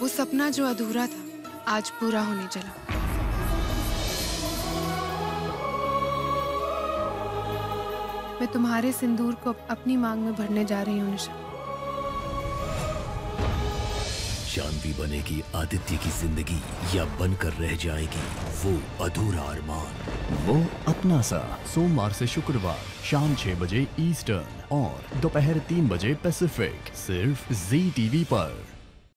वो सपना जो अधूरा था आज पूरा होने चला। मैं तुम्हारे सिंदूर को अपनी मांग में भरने जा रही हूँ निशा। शांति बनेगी आदित्य की ज़िंदगी या बनकर रह जाएगी वो अधूरा अरमान। वो अपना सा सोमवार से शुक्रवार शाम छह बजे ईस्टर्न और दोपहर तीन बजे पैसिफिक सिर्फ़ जी टीवी पर।